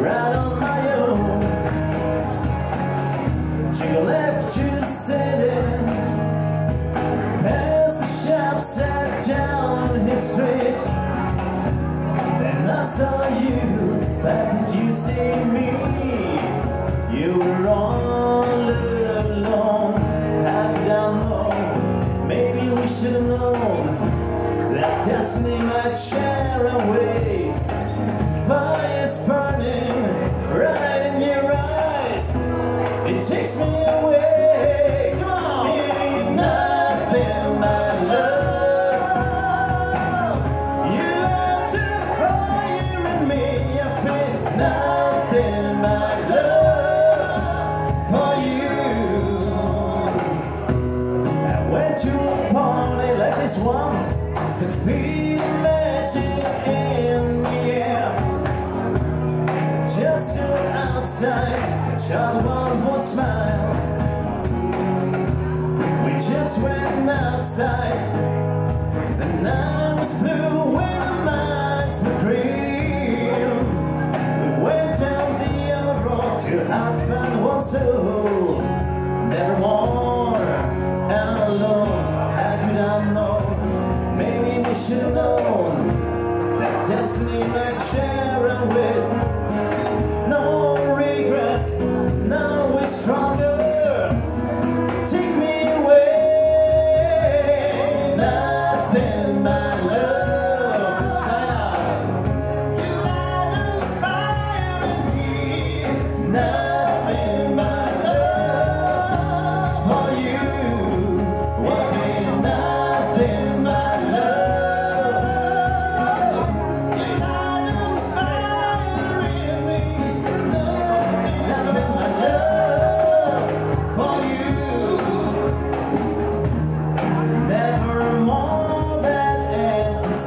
ride on my own? You left you sitting past the shop, sat down his street. Then I saw you, but did you see me? You were all alone. How did I? Maybe we should have known that destiny might share our nothing but love for you. I went to a party like this one. In the air. Just outside, smile. We just went outside. The night destiny share and with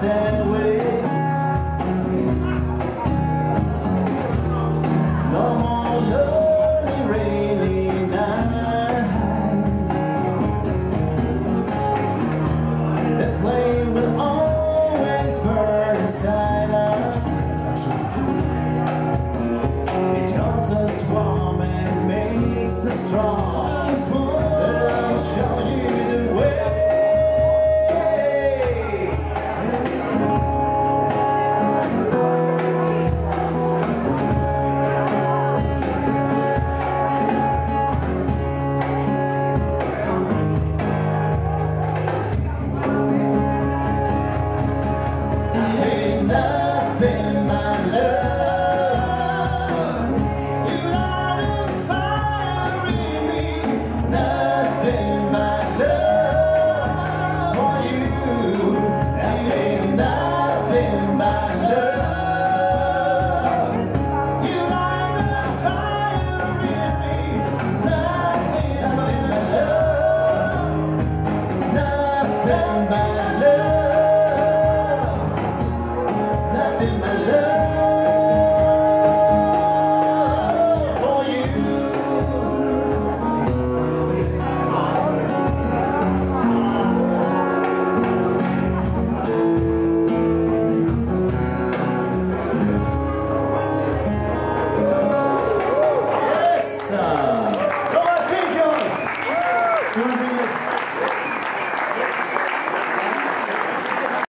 empty